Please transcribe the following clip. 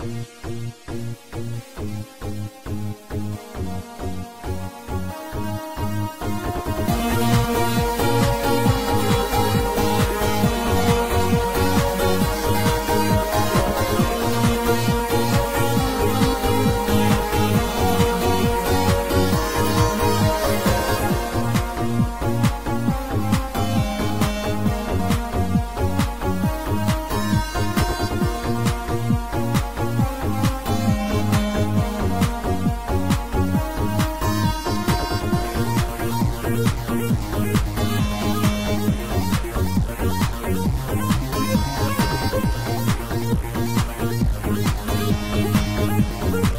Thank you. Bye.